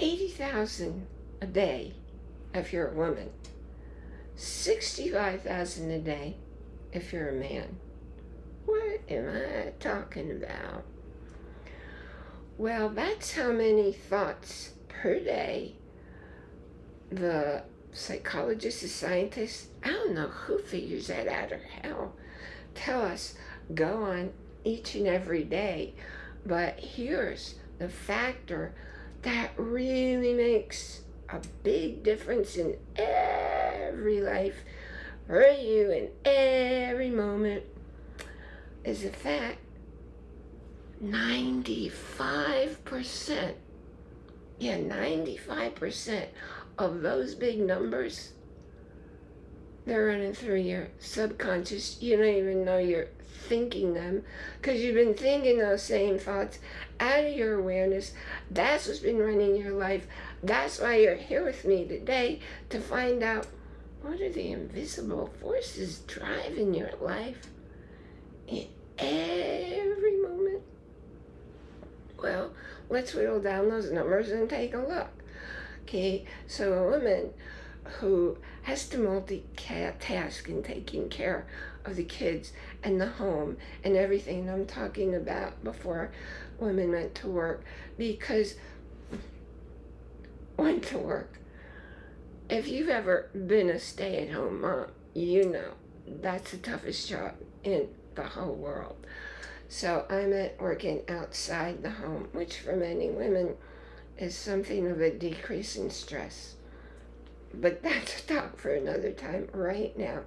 80,000 a day if you're a woman, 65,000 a day if you're a man. What am I talking about? Well, that's how many thoughts per day the psychologists, the scientists, I don't know who figures that out or how, tell us go on each and every day. But here's the factor that really makes a big difference in every life for you in every moment is the fact 95%, yeah, 95% of those big numbers, they're running through your subconscious. You don't even know you're thinking them because you've been thinking those same thoughts out of your awareness. That's what's been running your life. That's why you're here with me today to find out what are the invisible forces driving your life in every moment. Well, let's whittle down those numbers and take a look. Okay, so a woman who has to multitask in taking care of the kids and the home and everything I'm talking about before women went to work because went to work. If you've ever been a stay-at-home mom, you know that's the toughest job in the whole world. So I meant working outside the home, which for many women is something of a decrease in stress. But that's a talk for another time right now.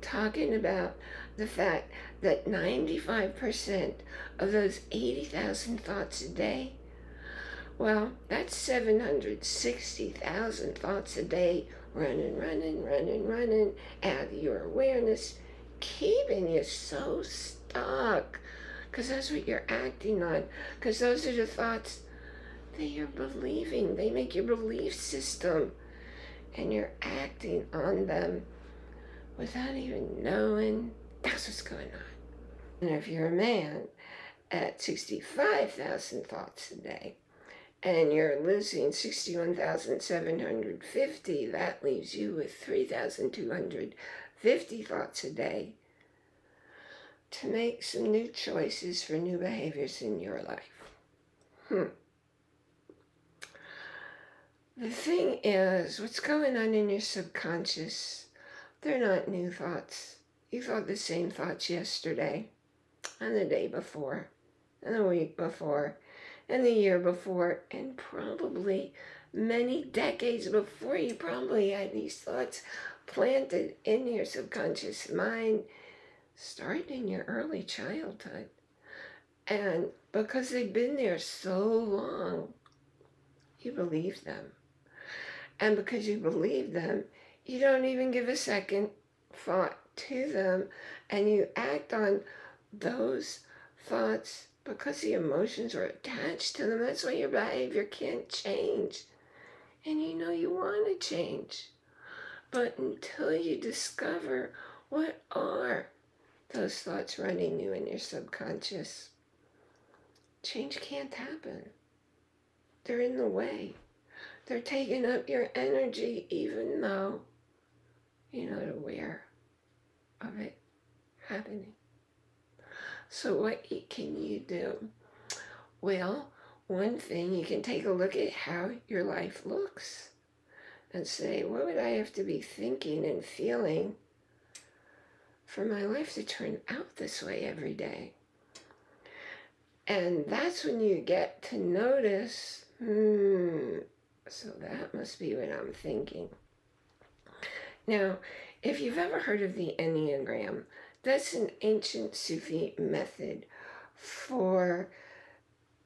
Talking about the fact that 95% of those 80,000 thoughts a day, well, that's 760,000 thoughts a day running, running, running, running out of your awareness, keeping you so stuck. Because that's what you're acting on. Because those are the thoughts that you're believing. They make your belief system. And you're acting on them without even knowing that's what's going on. And if you're a man at 65,000 thoughts a day, and you're losing 61,750, that leaves you with 3,250 thoughts a day to make some new choices for new behaviors in your life. Hmm. The thing is, what's going on in your subconscious, they're not new thoughts. You thought the same thoughts yesterday, and the day before, and the week before, and the year before, and probably many decades before you probably had these thoughts planted in your subconscious mind, starting in your early childhood. And because they've been there so long, you believe them. And because you believe them, you don't even give a second thought to them and you act on those thoughts because the emotions are attached to them. That's why your behavior can't change. And you know you want to change. But until you discover what are those thoughts running you in your subconscious, change can't happen. They're in the way. They're taking up your energy even though you're not aware of it happening. So what can you do? Well, one thing, you can take a look at how your life looks and say, what would I have to be thinking and feeling for my life to turn out this way every day? And that's when you get to notice, hmm, so that must be what I'm thinking. Now, if you've ever heard of the Enneagram, that's an ancient Sufi method for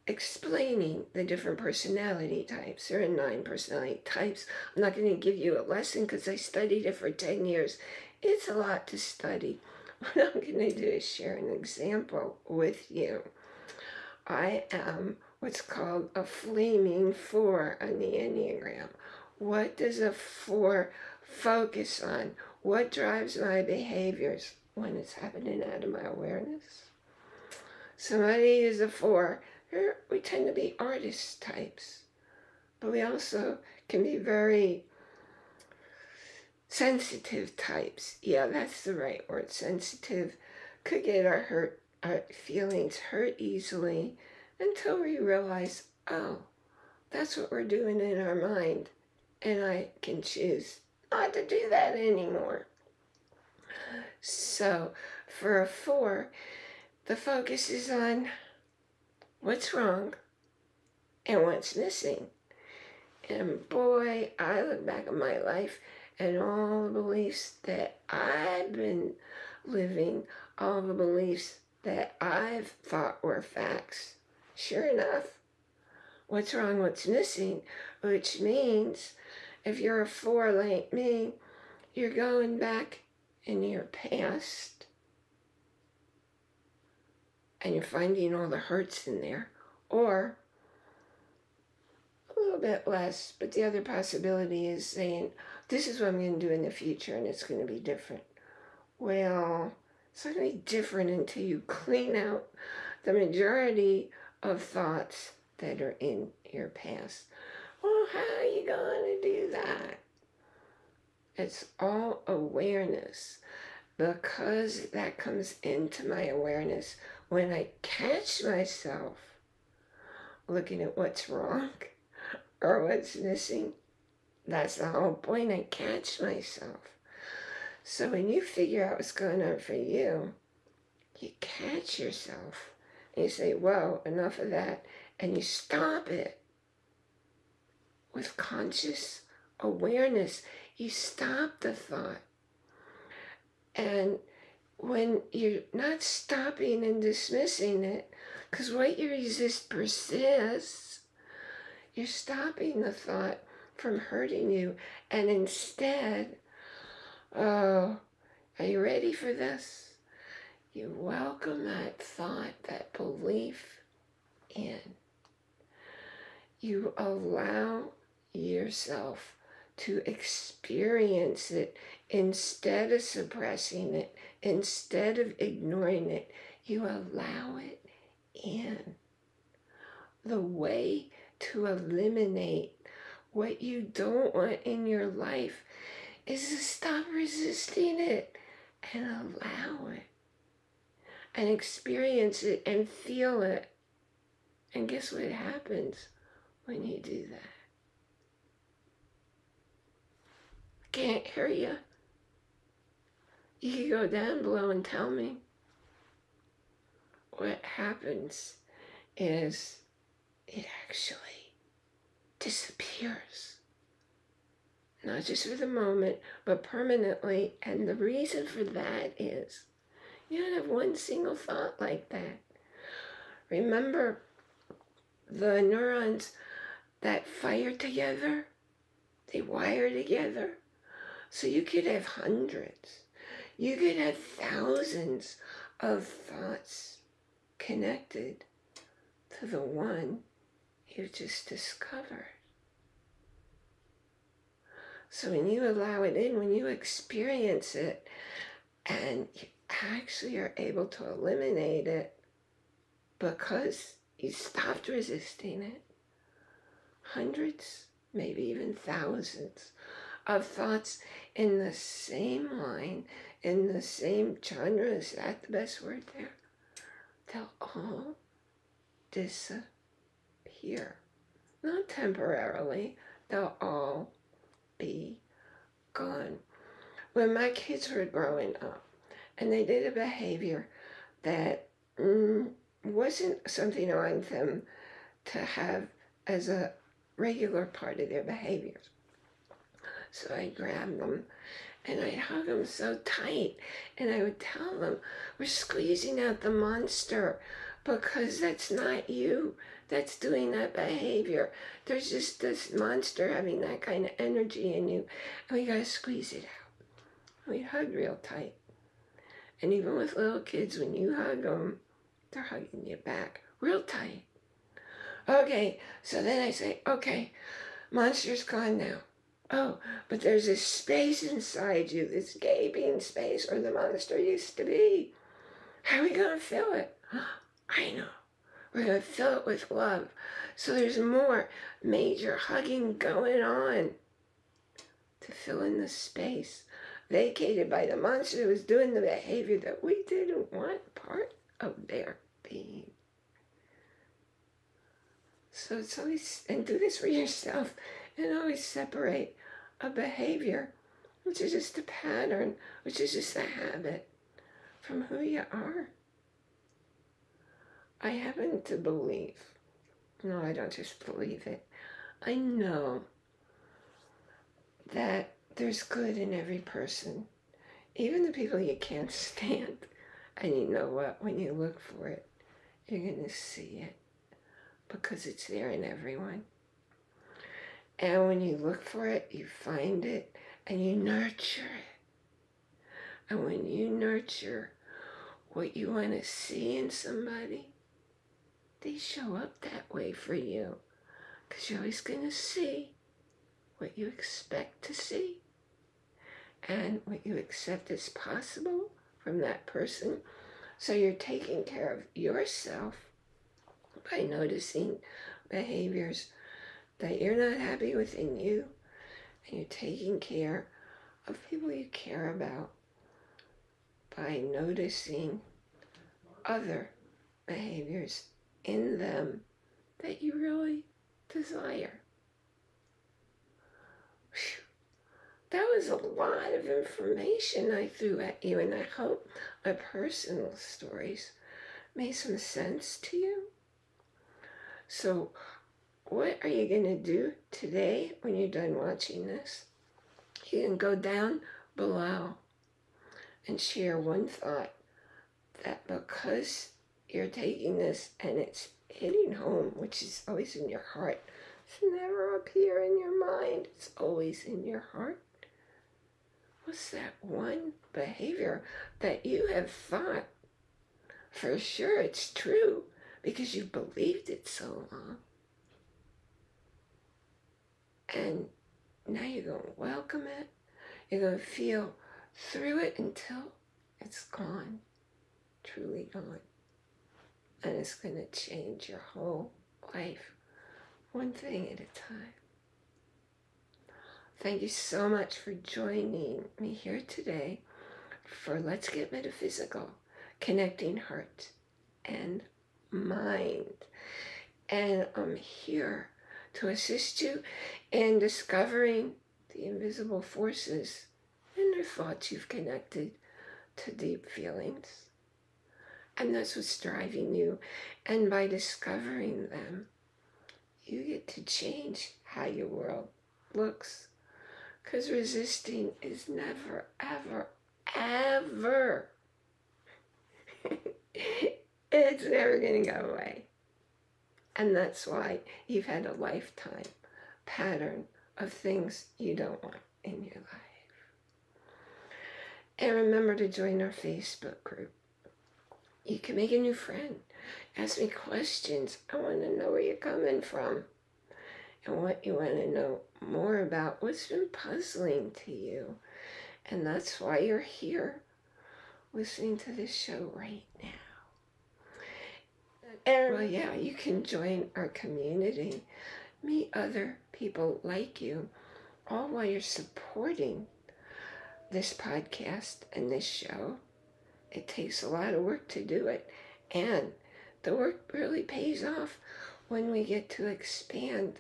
explaining the different personality types. There are nine personality types. I'm not going to give you a lesson because I studied it for 10 years. It's a lot to study. What I'm going to do is share an example with you. I am what's called a flaming four on the Enneagram. What does a four focus on? What drives my behaviors when it's happening out of my awareness? Somebody is a four. We tend to be artist types. but we also can be very sensitive types. Yeah, that's the right word. Sensitive could get our hurt, our feelings hurt easily until we realize, oh, that's what we're doing in our mind, and I can choose not to do that anymore. So, for a four, the focus is on what's wrong and what's missing. And boy, I look back at my life and all the beliefs that I've been living, all the beliefs that I've thought were facts. Sure enough, what's wrong, what's missing, which means if you're a four like me, you're going back in your past and you're finding all the hurts in there, or a little bit less, but the other possibility is saying, this is what I'm going to do in the future and it's going to be different. Well, it's not going to be different until you clean out the majority of thoughts that are in your past. How are you going to do that? It's all awareness because that comes into my awareness when I catch myself looking at what's wrong or what's missing. That's the whole point. I catch myself. So when you figure out what's going on for you, you catch yourself and you say, Whoa, enough of that. And you stop it with conscious awareness. You stop the thought. And when you're not stopping and dismissing it, because what you resist persists, you're stopping the thought from hurting you. And instead, oh, are you ready for this? You welcome that thought, that belief in. You allow yourself to experience it instead of suppressing it, instead of ignoring it. You allow it in. The way to eliminate what you don't want in your life is to stop resisting it and allow it and experience it and feel it. And guess what happens when you do that? I can't hear you. You can go down below and tell me. What happens is it actually disappears. Not just for the moment, but permanently. And the reason for that is you don't have one single thought like that. Remember the neurons that fire together, they wire together. So you could have hundreds, you could have thousands of thoughts connected to the one you just discovered. So when you allow it in, when you experience it, and you actually are able to eliminate it because you stopped resisting it, hundreds, maybe even thousands of thoughts in the same line, in the same genre, is that the best word there? They'll all disappear. Not temporarily, they'll all be gone. When my kids were growing up and they did a behavior that mm, wasn't something I wanted them to have as a regular part of their behaviors. So I grabbed them and I'd hug them so tight and I would tell them, we're squeezing out the monster because that's not you that's doing that behavior. There's just this monster having that kind of energy in you, and we gotta squeeze it out. We hug real tight. And even with little kids, when you hug them, they're hugging you back real tight. Okay, so then I say, okay, monster's gone now. Oh, but there's this space inside you, this gaping space where the monster used to be. How are we going to fill it? I know. We're going to fill it with love. So there's more major hugging going on to fill in the space vacated by the monster who was doing the behavior that we didn't want part of their being. So it's always, and do this for yourself, and always separate a behavior, which is just a pattern, which is just a habit, from who you are. I happen to believe, no, I don't just believe it, I know that there's good in every person, even the people you can't stand. And you know what? When you look for it, you're going to see it because it's there in everyone. And when you look for it, you find it and you nurture it. And when you nurture what you want to see in somebody, they show up that way for you. Because you're always going to see what you expect to see and what you accept as possible from that person. So you're taking care of yourself by noticing behaviors that you're not happy within you, and you're taking care of people you care about by noticing other behaviors in them that you really desire. Whew. That was a lot of information I threw at you, and I hope my personal stories made some sense to you. So, what are you going to do today when you're done watching this? You can go down below and share one thought that because you're taking this and it's hitting home, which is always in your heart, it's never up here in your mind, it's always in your heart. What's that one behavior that you have thought for sure it's true because you believed it so long. And now you're going to welcome it. You're going to feel through it until it's gone, truly gone. And it's going to change your whole life, one thing at a time. Thank you so much for joining me here today for Let's Get Metaphysical, Connecting Heart and mind. And I'm here to assist you in discovering the invisible forces in the thoughts you've connected to deep feelings. And that's what's driving you. And by discovering them, you get to change how your world looks. Because resisting is never, ever, ever it's never going to go away. And that's why you've had a lifetime pattern of things you don't want in your life. And remember to join our Facebook group. You can make a new friend. Ask me questions. I want to know where you're coming from and what you want to know more about. What's been puzzling to you? And that's why you're here listening to this show right now. And well, yeah, you can join our community, meet other people like you, all while you're supporting this podcast and this show. It takes a lot of work to do it, and the work really pays off when we get to expand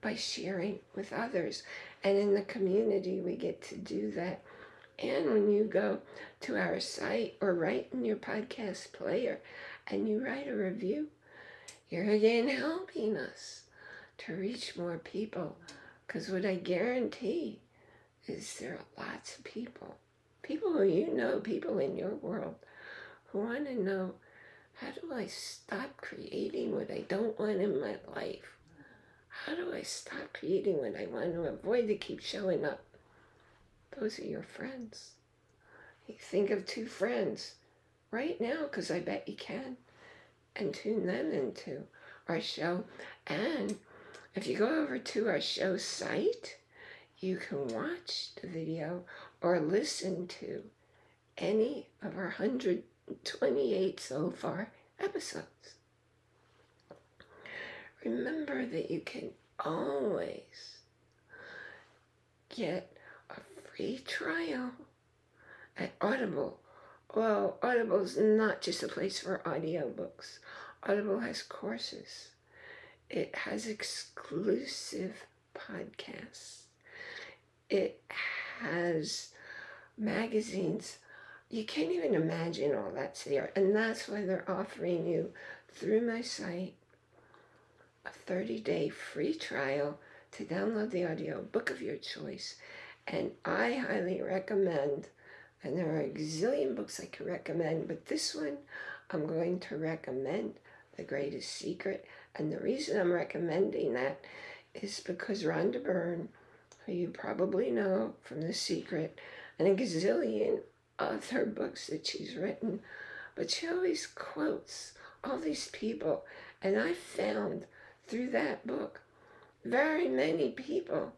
by sharing with others. And in the community, we get to do that. And when you go to our site or write in your podcast player, and you write a review, you're again helping us to reach more people. Because what I guarantee is there are lots of people, people who you know, people in your world, who want to know how do I stop creating what I don't want in my life? How do I stop creating what I want to avoid to keep showing up? Those are your friends. You think of two friends right now because I bet you can and tune them into our show. And if you go over to our show site, you can watch the video or listen to any of our 128 so far episodes. remember that you can always get a free trial at Audible. Well, Audible is not just a place for audiobooks. Audible has courses. It has exclusive podcasts. It has magazines. You can't even imagine all that's there. And that's why they're offering you through my site a 30 day free trial to download the audio book of your choice. And I highly recommend, and there are a gazillion books I could recommend, but this one I'm going to recommend The Greatest Secret. And the reason I'm recommending that is because Rhonda Byrne, who you probably know from The Secret, and a gazillion other books that she's written, but she always quotes all these people. And I found through that book very many people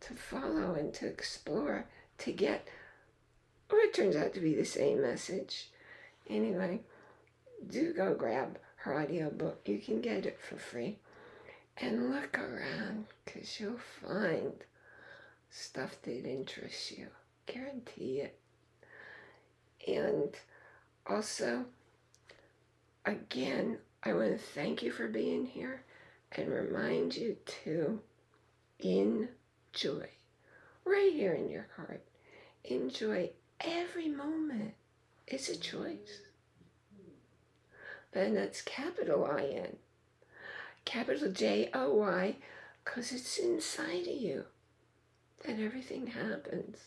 to follow and to explore to get, or it turns out to be the same message. Anyway, do go grab her audiobook. You can get it for free. And look around because you'll find stuff that interests you. Guarantee it. And also, again, I want to thank you for being here and remind you to enjoy right here in your heart. Enjoy every moment. It's a choice. And that's capital I N, capital J O Y, because it's inside of you that everything happens.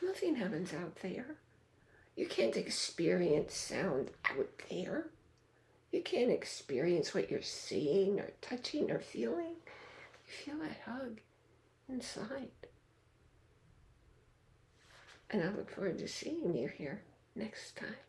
Nothing happens out there. You can't experience sound out there. You can't experience what you're seeing or touching or feeling. You feel that hug inside. And I look forward to seeing you here next time.